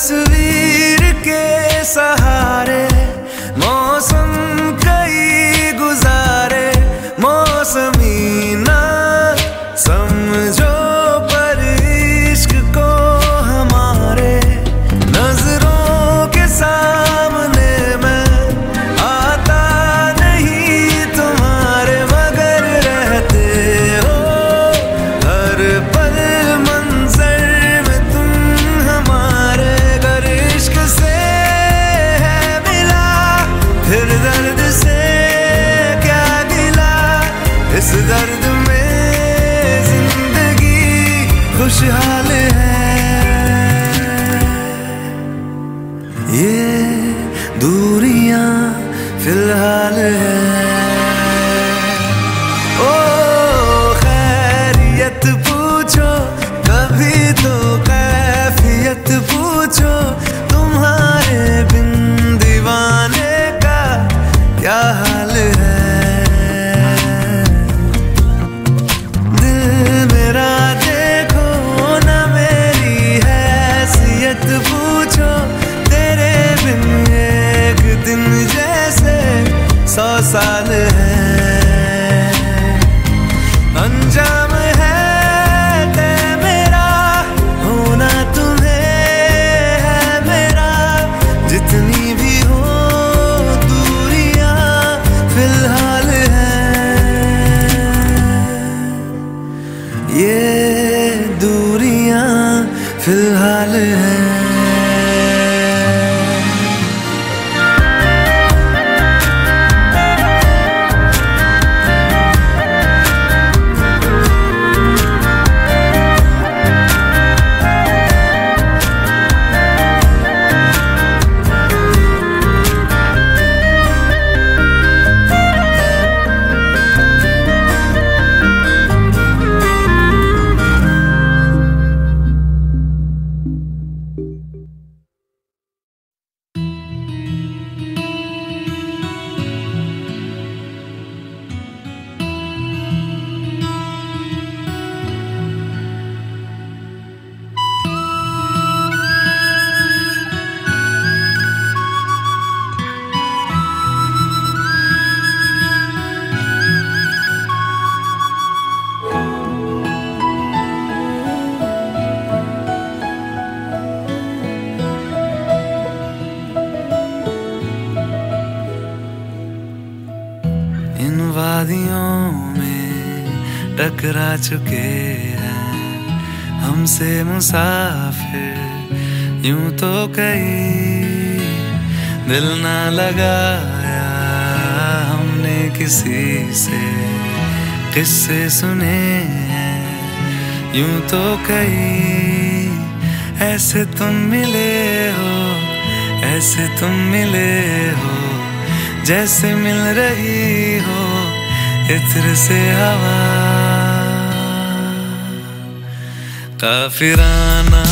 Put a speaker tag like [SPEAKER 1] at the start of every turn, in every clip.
[SPEAKER 1] senses ये दूरियाँ फ़िलहाल है। चुके हैं। हमसे मुसाफिर यूँ तो कई। दिल ना लगाया हमने किसी से। किस्से सुने हैं, यूँ तो कई। ऐसे तुम मिले हो, ऐसे तुम मिले हो, जैसे मिल रही हो, इत्र से हवा। काफिराना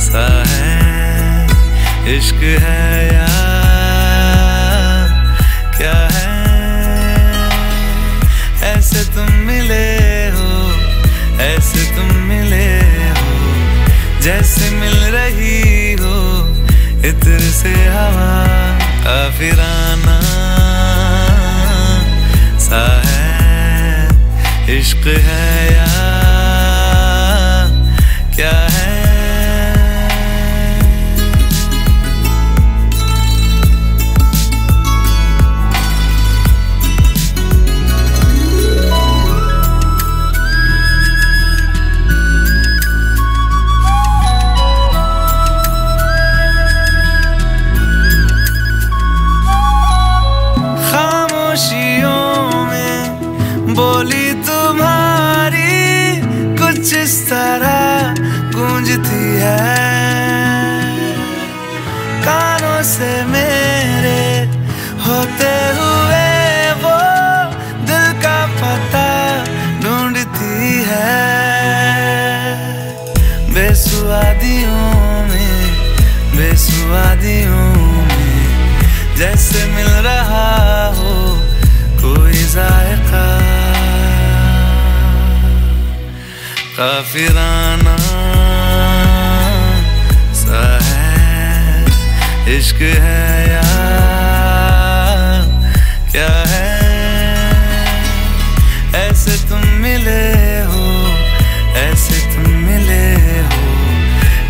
[SPEAKER 1] सा है, इश्क है या क्या है? ऐसे तुम मिले हो, ऐसे तुम मिले हो, जैसे मिल रही हो, इत्र से हवा, काफिराना सा है, इश्क है या क्या काफिराना
[SPEAKER 2] सा है। इश्क है यार
[SPEAKER 3] क्या है?
[SPEAKER 2] ऐसे तुम मिले हो, ऐसे तुम मिले हो,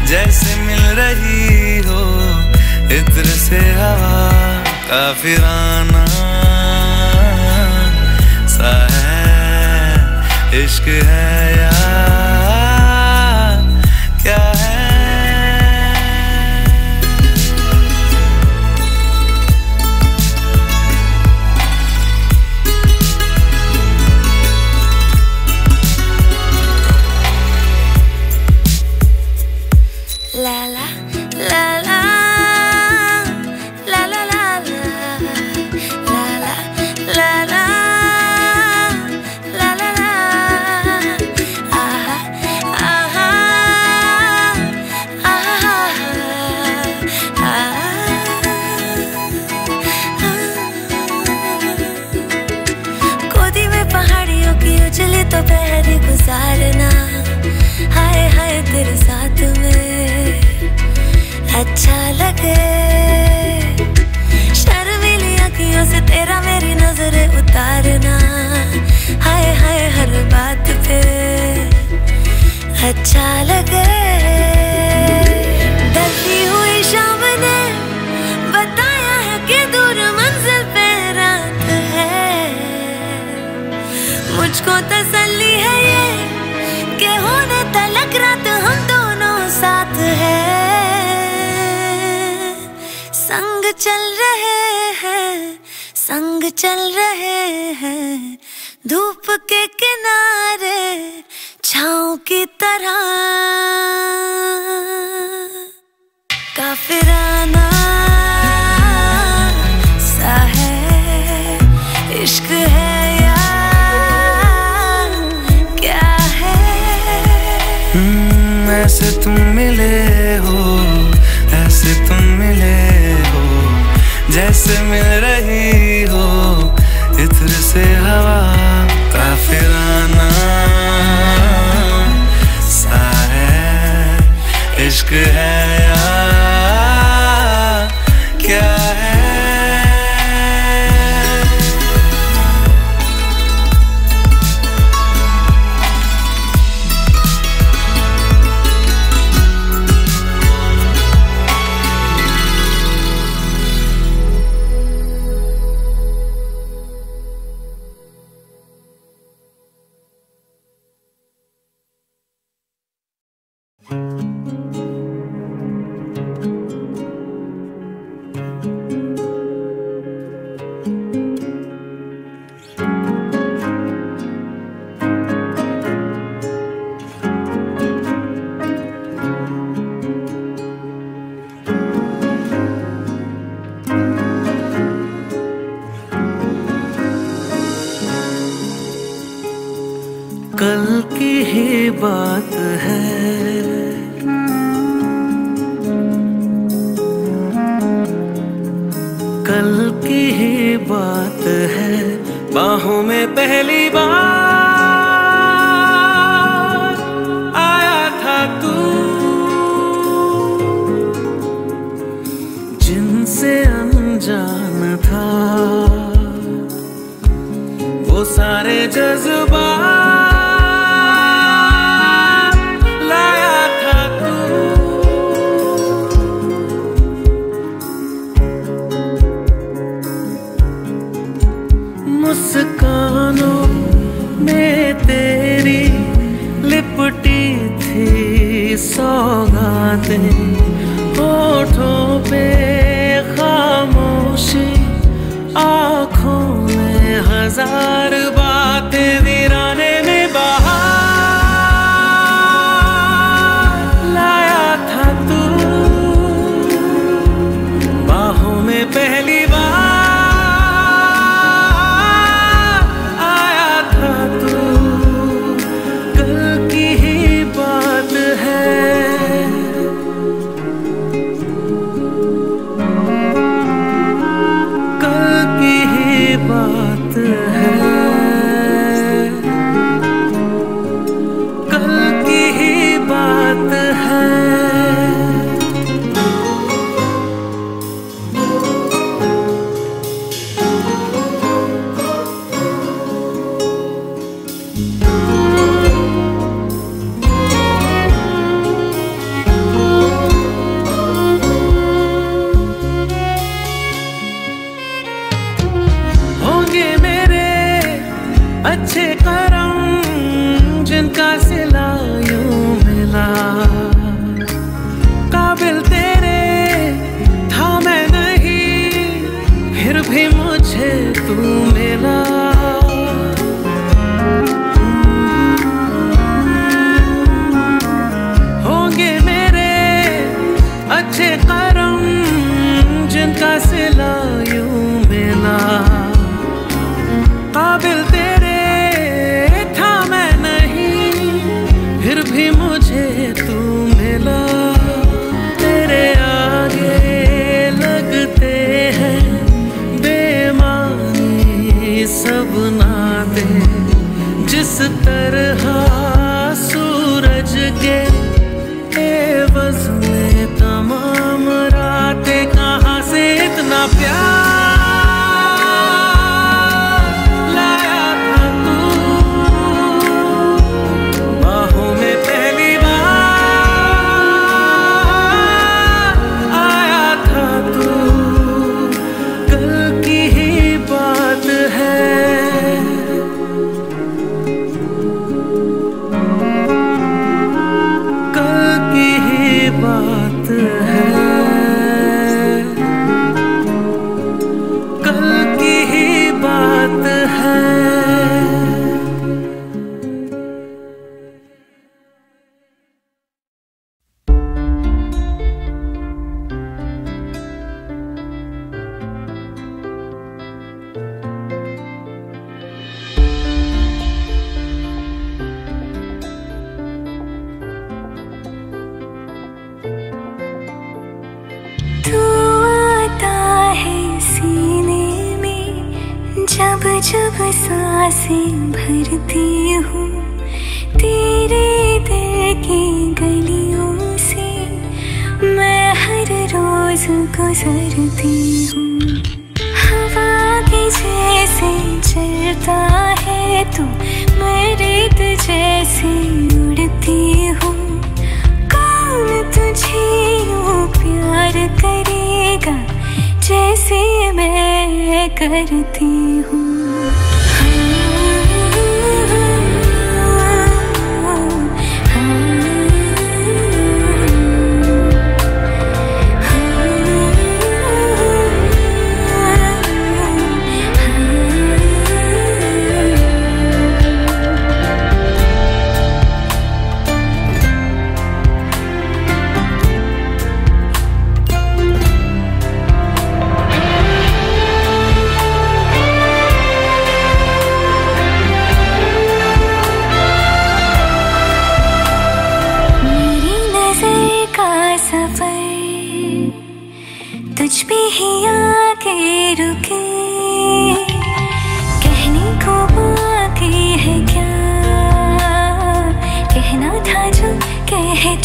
[SPEAKER 2] जैसे मिल रही हो, इत्र से हवा काफिराना सा है। इश्क है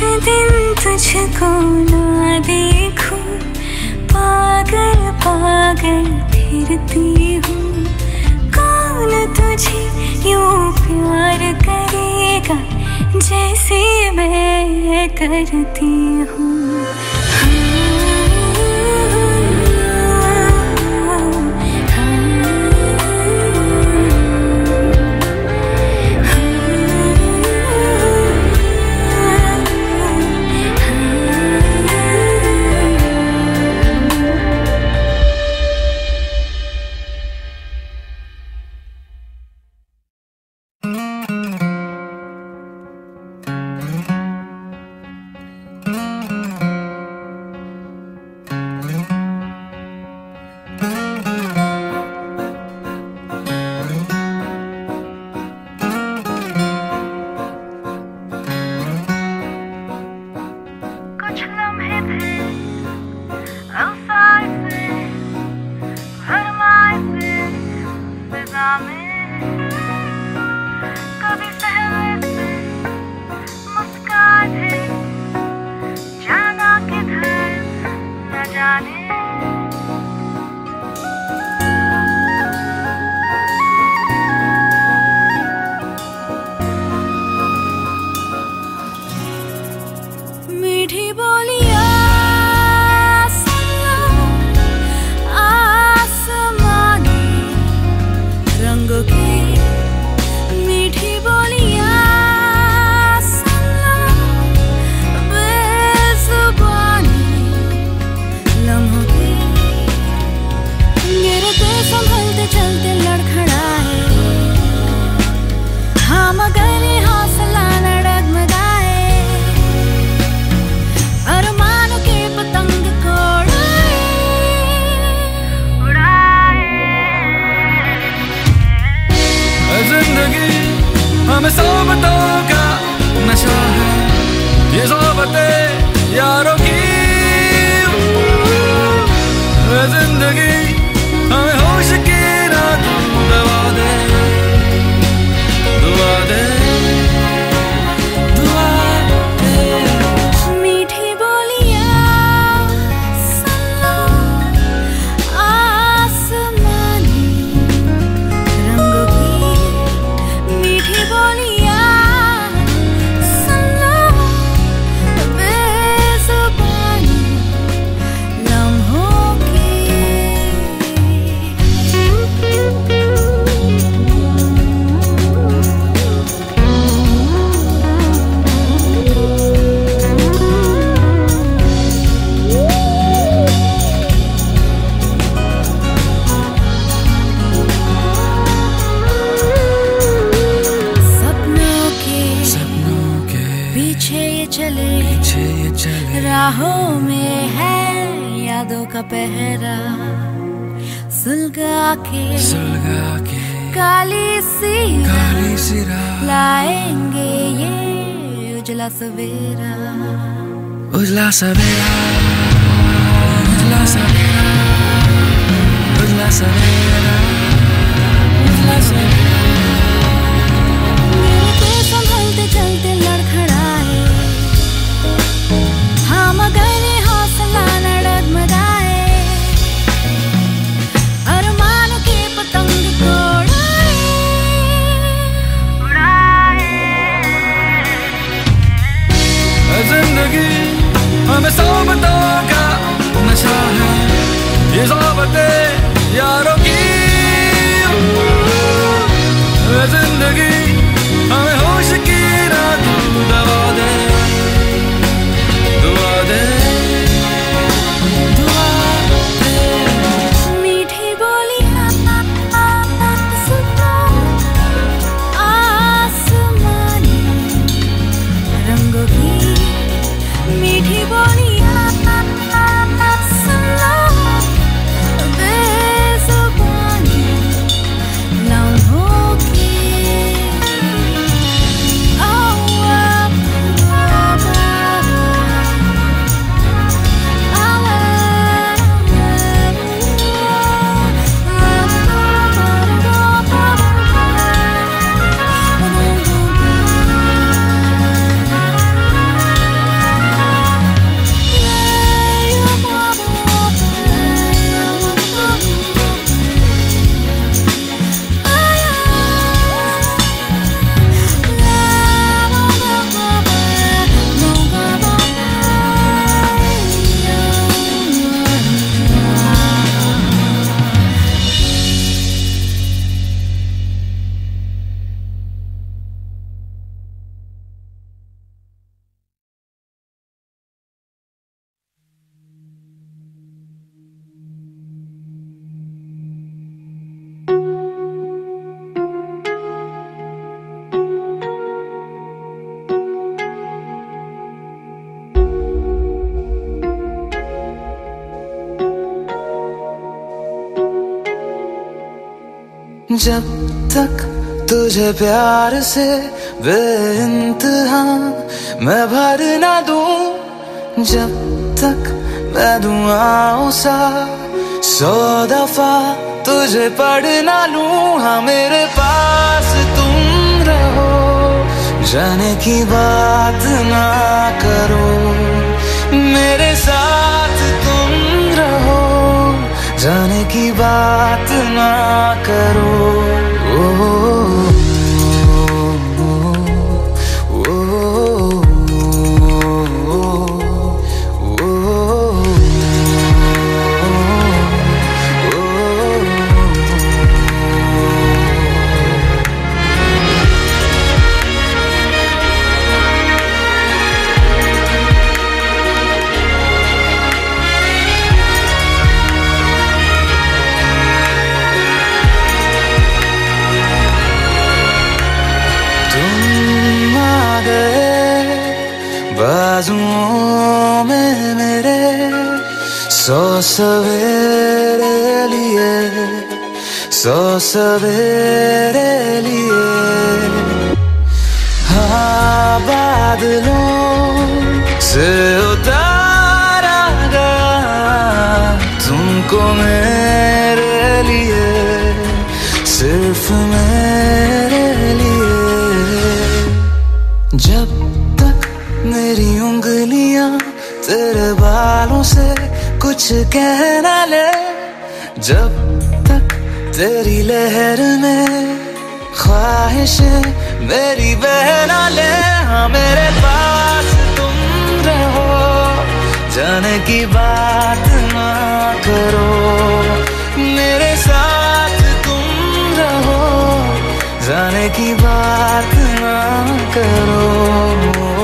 [SPEAKER 3] दिन तुझको ना देखूँ। पागल पागल फिरती हूँ। कौन तुझे यूँ प्यार करेगा? जैसे मैं करती हूँ।
[SPEAKER 1] जब तक तुझे प्यार से बेइंतहा मैं भर ना दू, जब तक मैं दुआओं सा सौ दफ़ा तुझे पढ़ ना लू हाँ मेरे पास तुम रहो, जाने की बात ना करो, मेरे साथ की बात ना करो। ओ, बाजुओं में मेरे सौ सवेरे लिए, सौ सवेरे लिए। हाँ बादलों से उतारा गया तुमको मेरे लिए, सिर्फ़ मेरे लिए। जब कुछ कहना ले। जब तक तेरी लहर में ख्वाहिश मेरी बहना ले। हाँ मेरे पास तुम रहो। जाने की बात ना करो। मेरे साथ तुम रहो। जाने की बात ना करो।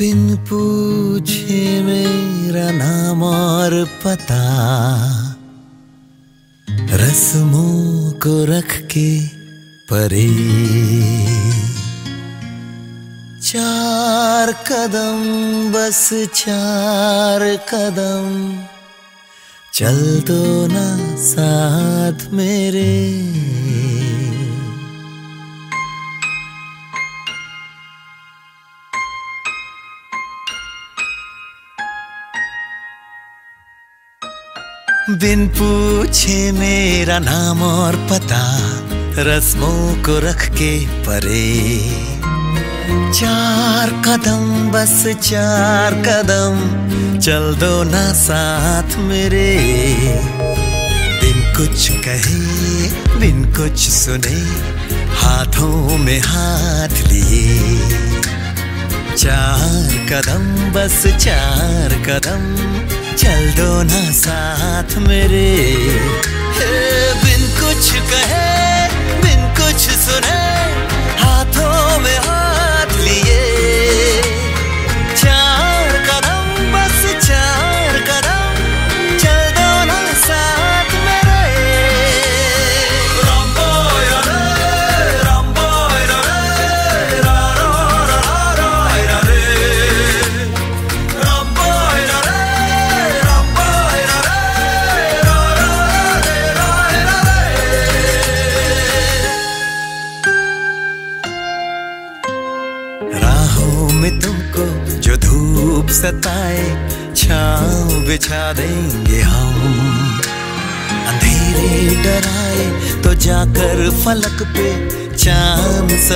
[SPEAKER 4] बिन पूछे मेरा नाम और पता। रस्मों को रख के परे। चार कदम, बस चार कदम। चल दो ना साथ मेरे। बिन पूछे मेरा नाम और पता, रस्मों को रख के परे। चार कदम, बस चार कदम, चल दो ना साथ मेरे। बिन कुछ कहे, बिन कुछ सुने, हाथों में हाथ लिए। चार कदम, बस चार कदम। चल दो ना साथ मेरे। बिन कुछ कहे बिन कुछ सुने।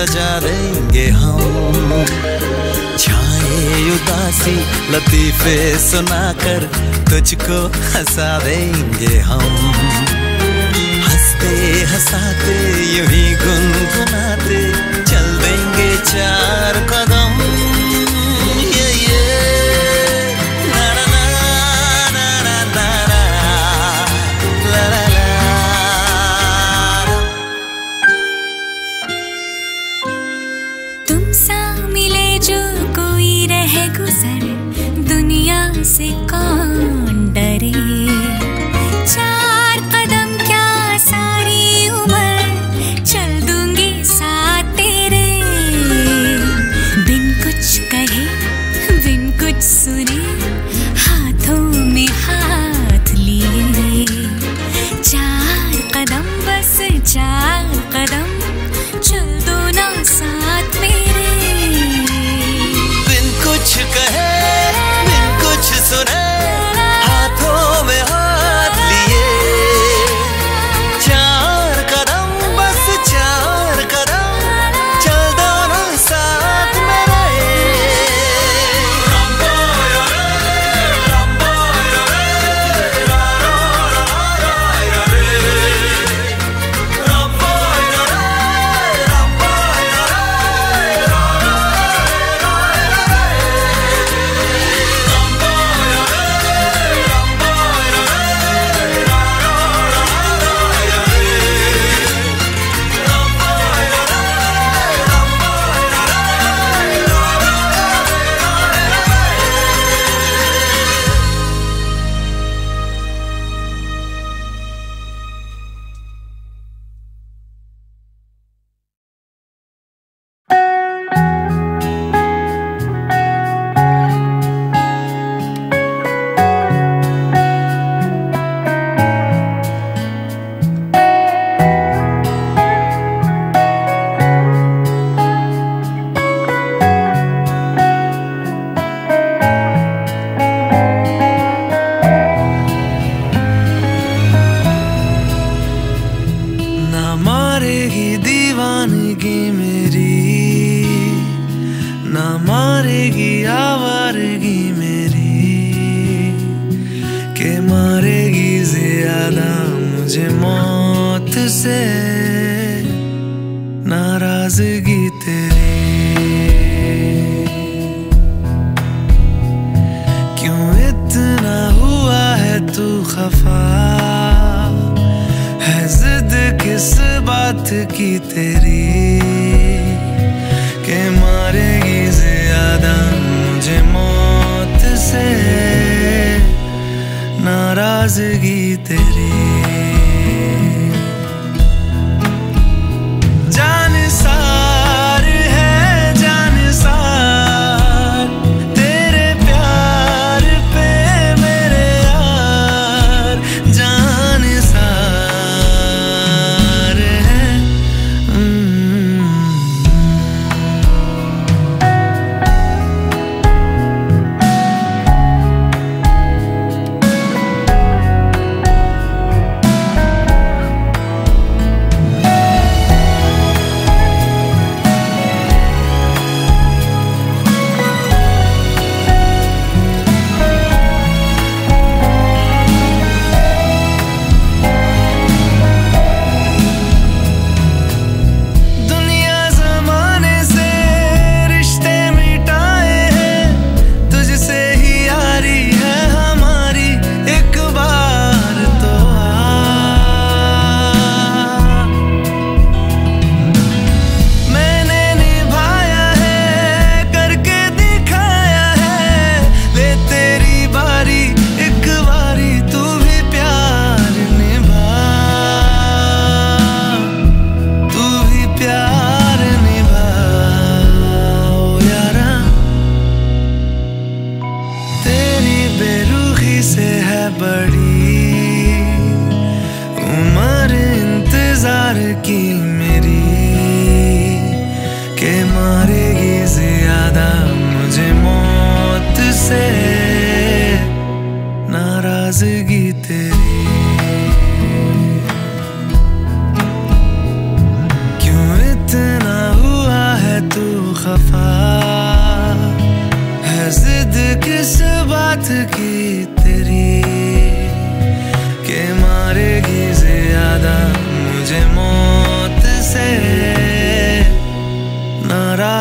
[SPEAKER 4] सजा देंगे हम। छाए उदासी, लतीफे सुनाकर तुझको हंसा देंगे हम। हँसते हंसाते यही गुनगुनाते, चल देंगे चार कदम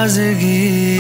[SPEAKER 5] नाराजगी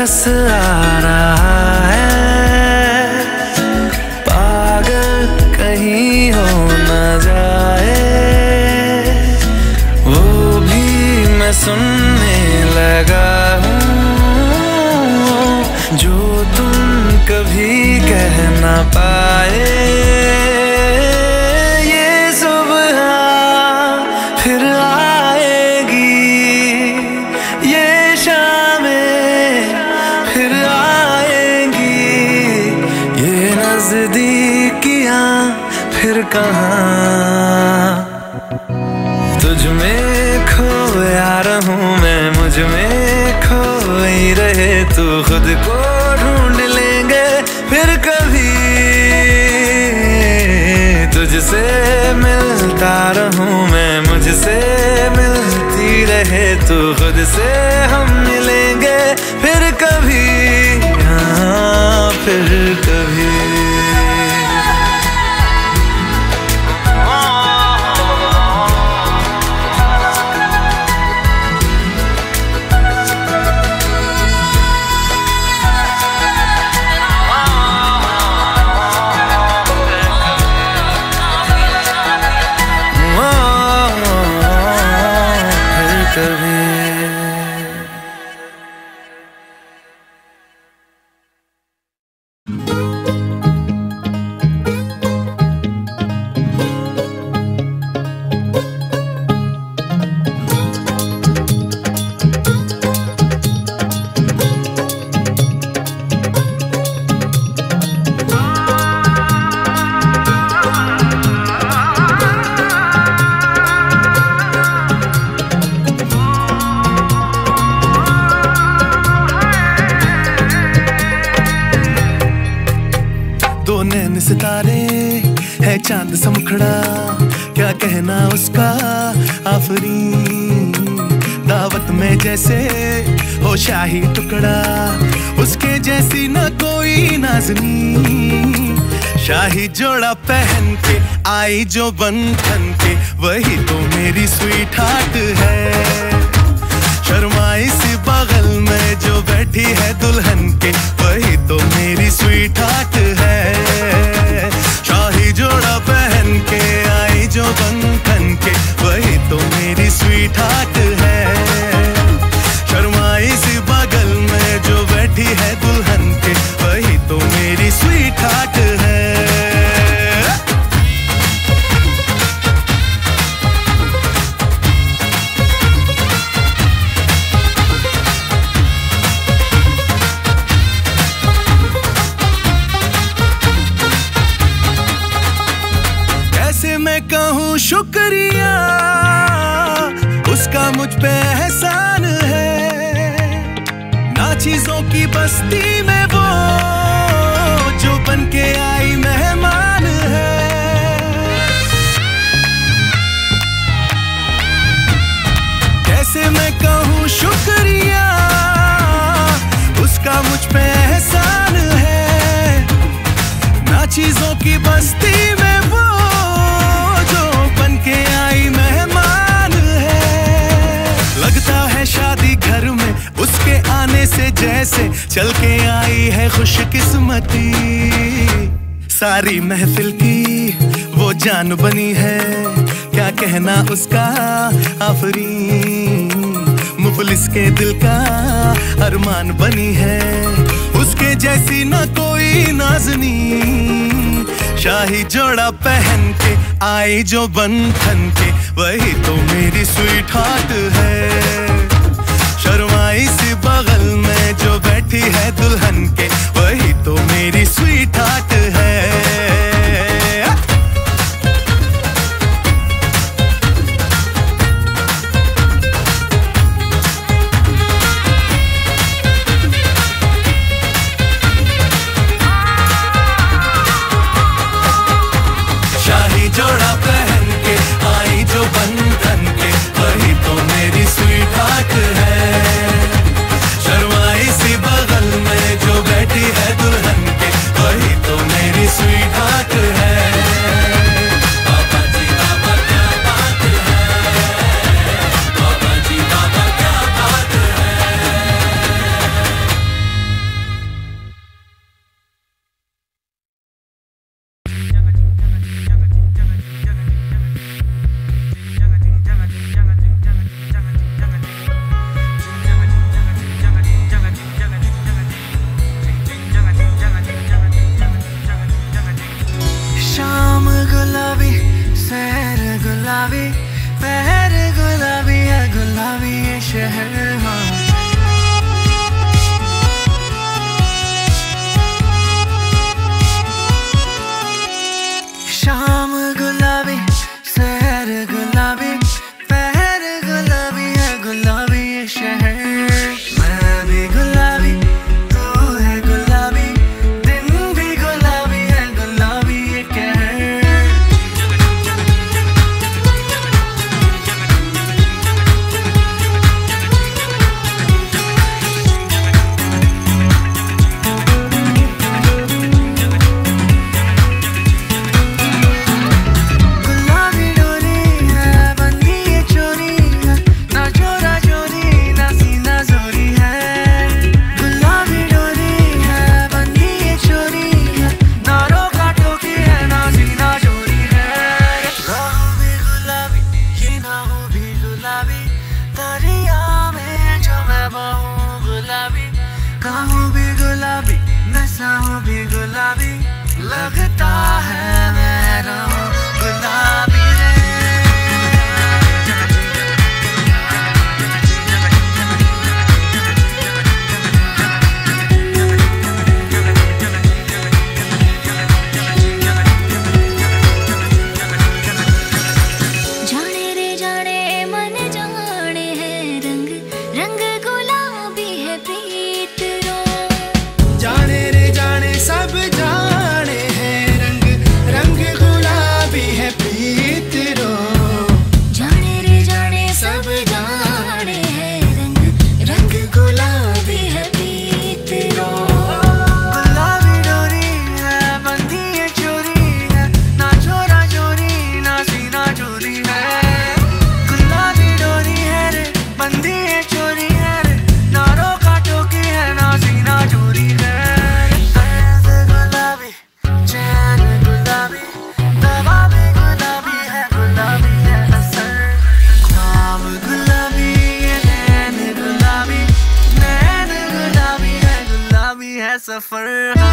[SPEAKER 5] तरस आ रहा है। पागल कहीं हो न जाए। वो भी मैं सुनने लगा हूँ, जो तुम कभी कह ना
[SPEAKER 6] पा agradecer. जैसे हो शाही टुकड़ा, उसके जैसी ना कोई नाजनी। शाही जोड़ा पहन के आई जो बन के, वही तो मेरी स्वीट हार्ट है। शर्माई सी बगल में जो बैठी है दुल्हन के, वही तो मेरी स्वीट हार्ट है। शाही जोड़ा पहन के आई जो बन के, वही तो मेरी स्वीट हार्ट है। से
[SPEAKER 1] जैसे चल के आई है खुश किस्मती सारी महफिल की वो जान बनी है। क्या कहना उसका आफरी? मुफलिस के दिल का अरमान बनी है। उसके जैसी ना कोई नाजनी। शाही जोड़ा पहन के आई जो बंधन के। वही तो मेरी स्वीट हार्ट है। शर्माई से बग जो बैठी है दुल्हन के वही तो मेरी स्वीट हार्ट है।
[SPEAKER 7] The fur.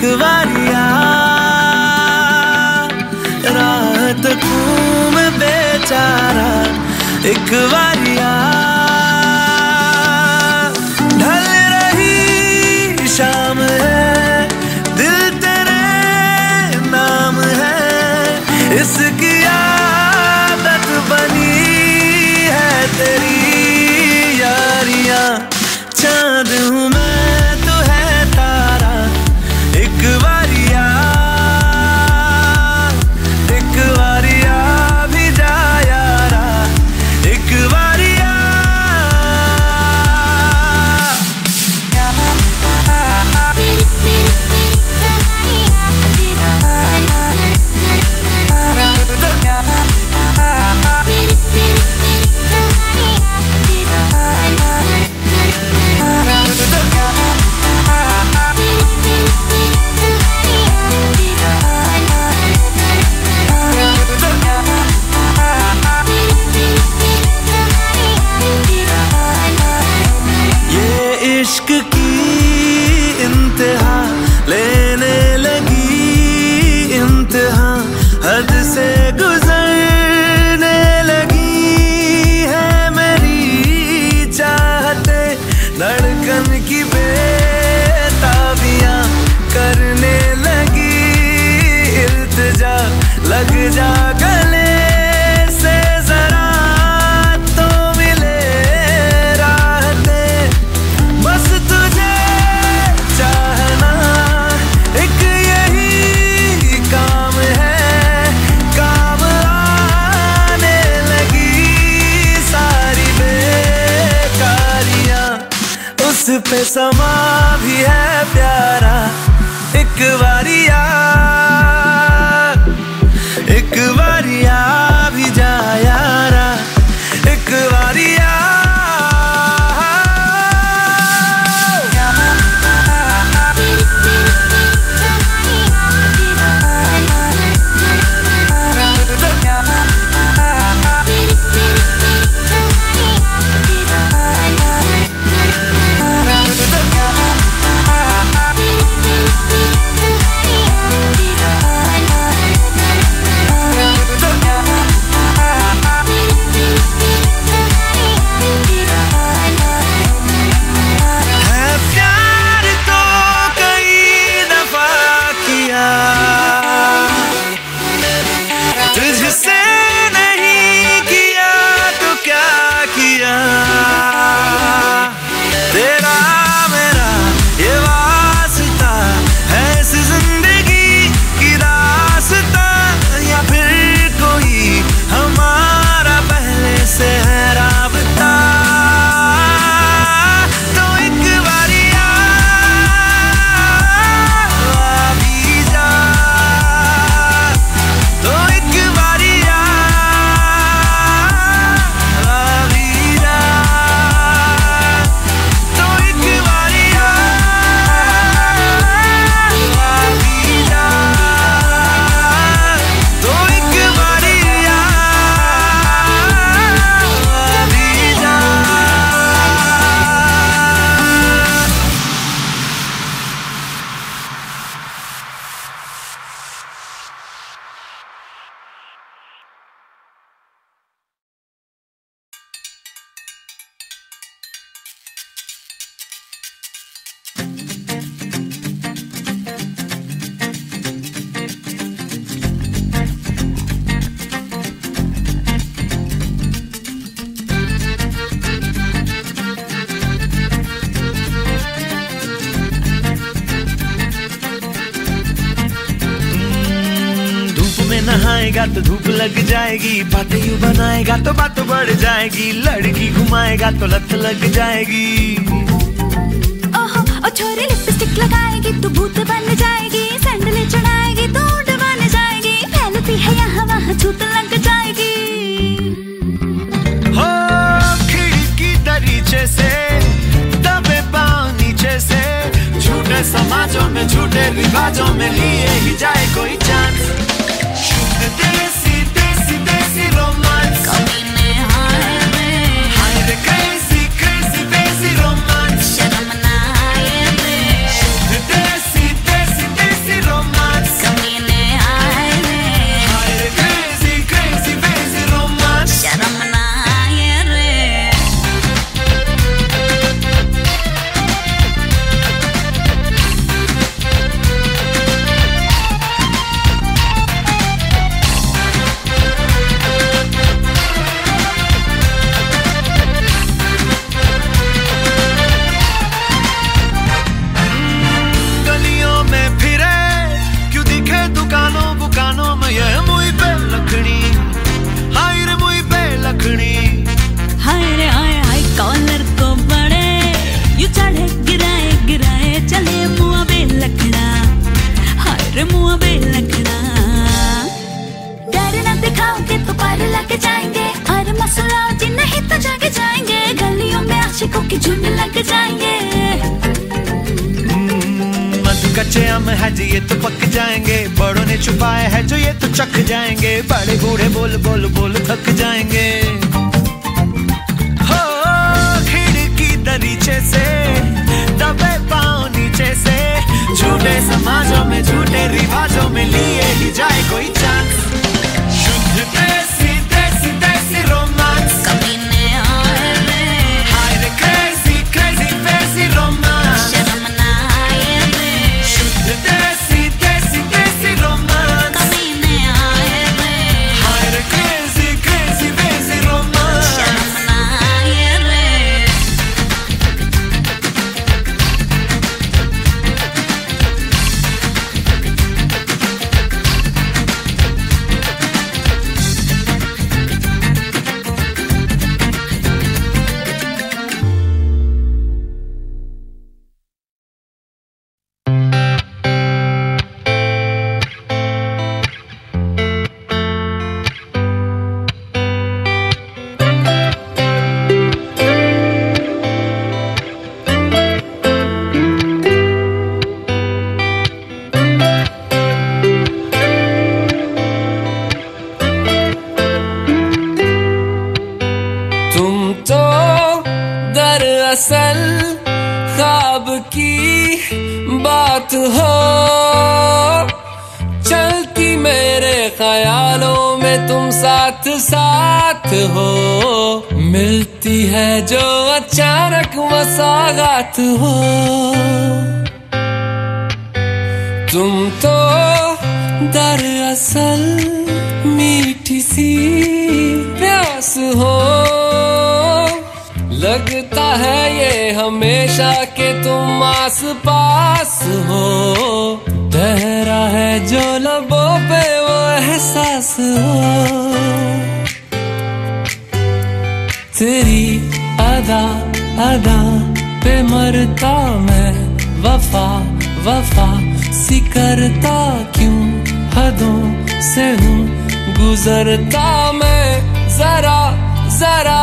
[SPEAKER 1] एक राह तकूं बेचारा एक बारिया उस पे समा भी है प्यारा। एक बारी एक जाएगा तो धूप लग जाएगी बातें यू बनाएगा तो बात बढ़ जाएगी लड़की घुमाएगा तो लत लग जाएगी।
[SPEAKER 3] ओहो लिपस्टिक लगाएगी तो भूत बन जाएगी सैंडले चढ़ाएगी तो बन जाएगी फैलती है यहाँ वहाँ छूत लग जाएगी।
[SPEAKER 8] हो खिड़की दरीचे से दबे
[SPEAKER 3] पाँव नीचे से झूठे
[SPEAKER 8] समाजों में झूठे रिवाजों में
[SPEAKER 3] लिए ही जाए कोई चांस तो लग जाएँगे। तो
[SPEAKER 8] कच्चे आम है जी, ये तो पक जाएँगे। बड़ों ने छुपाया है जो, ये तो चख जाएँगे। बड़े बूढ़े बोल बोल बोल थक जाएँगे। हो, खिड़की दरीचे से, दबे पाँव नीचे से। झूठे समाजों में झूठे रिवाजों में लिए ही जाए कोई चांस शुद्ध
[SPEAKER 5] तुम तो दरअसल मीठी सी प्यास हो। लगता है ये हमेशा के तुम आस पास हो। ठहरा है जो लबों पे वो एहसास हो। तेरी अदा अदा पे मरता मैं, वफा वफा। सी करता क्यों? हदों से हूँ गुजरता मैं। जरा जरा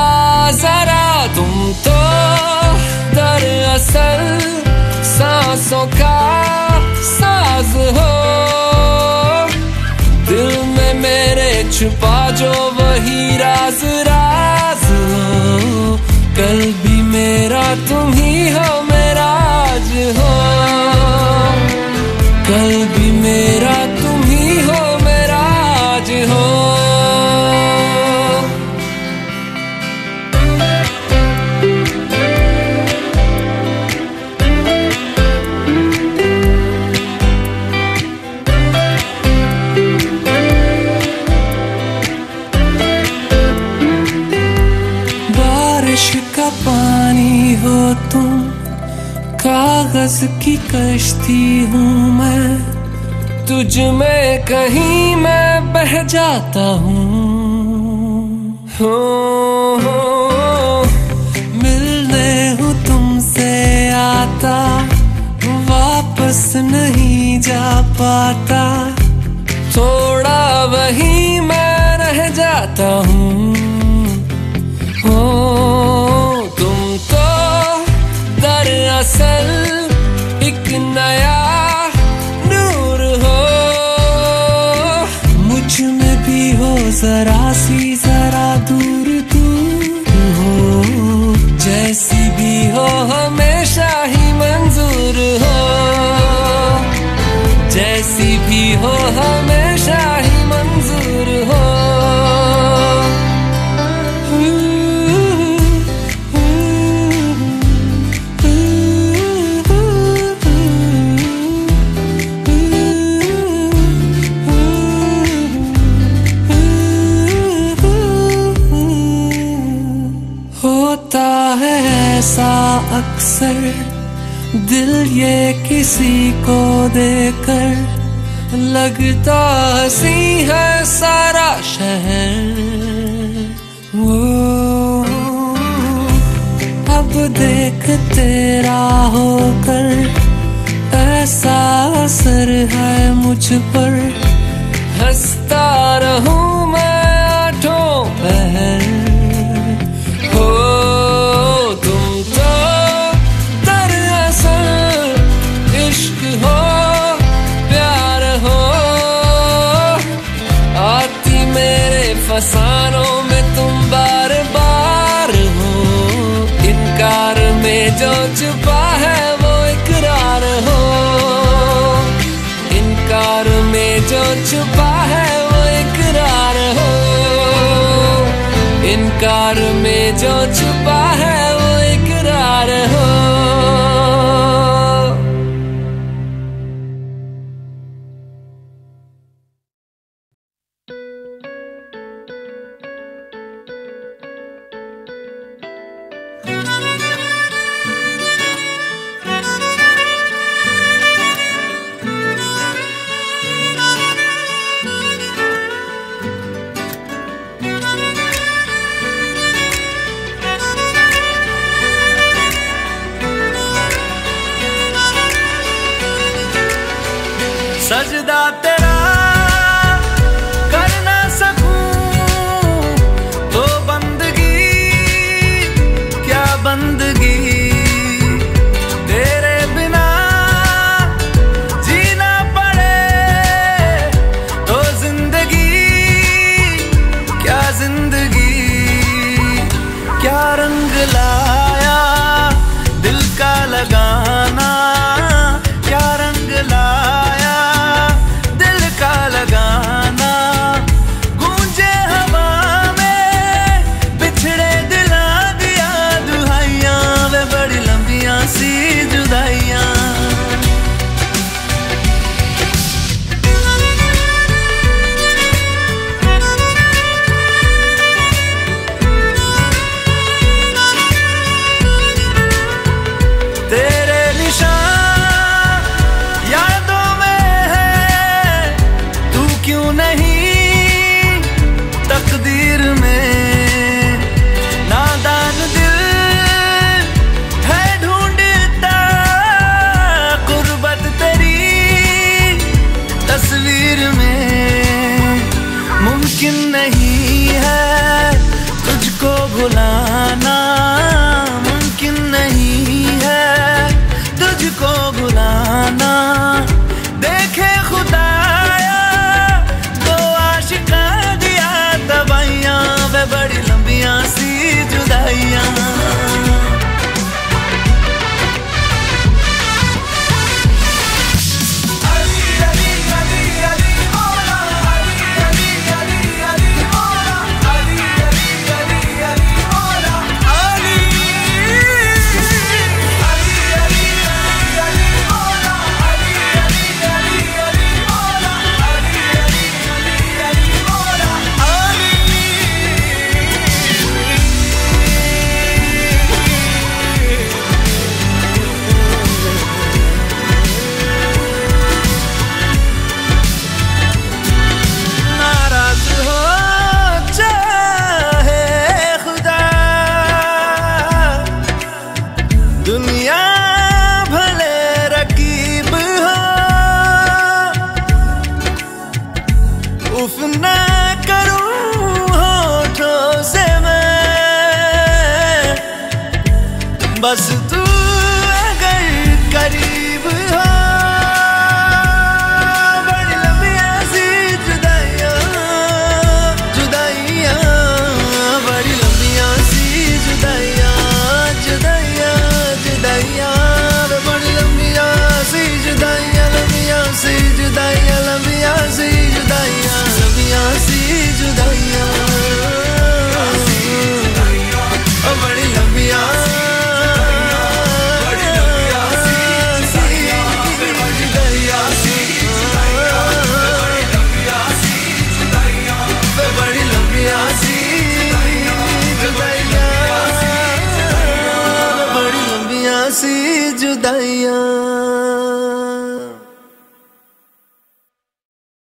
[SPEAKER 5] जरा, तुम तो दरअसल सांसों का साज हो। दिल में मेरे छुपा जो वही राज राज हो। कल भी मेरा तुम ही हो मेरा आज हो। कल भी मेरा तुम ही हो मेरा आज हो। बारिश का पानी हो तुम कागज़ कश्ती हूँ मैं। तुझ में कहीं मैं बह जाता हूँ। हो, हो, मिलने हूँ तुमसे आता। वापस नहीं जा पाता। थोड़ा वही मैं रह जाता हूँ। हो नया नूर हो मुझमें भी हो जरा देकर लगता सी है सारा शहर। वो, अब देख तेरा होकर ऐसा असर है मुझ पर। हंसता रहूँ